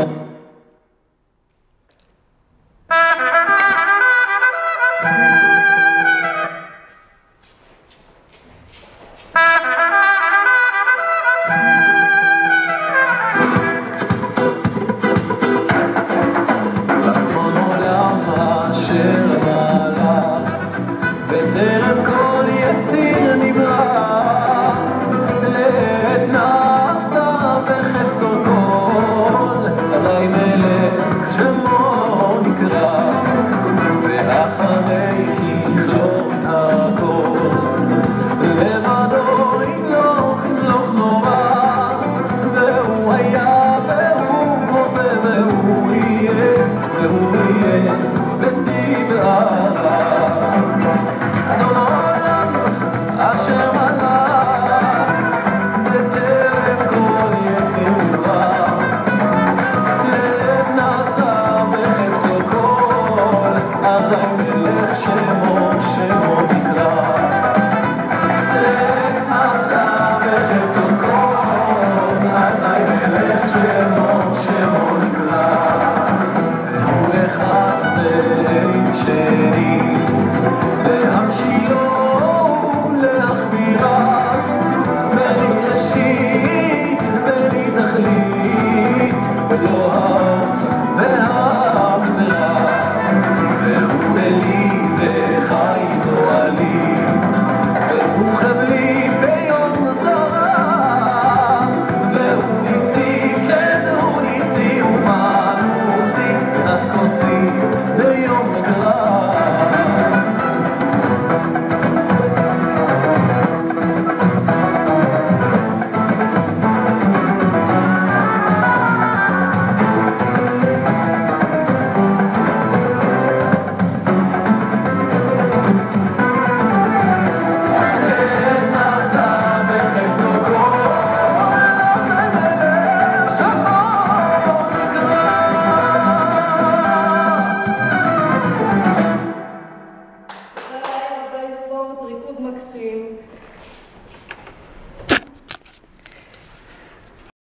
கொடுங்க Thank you.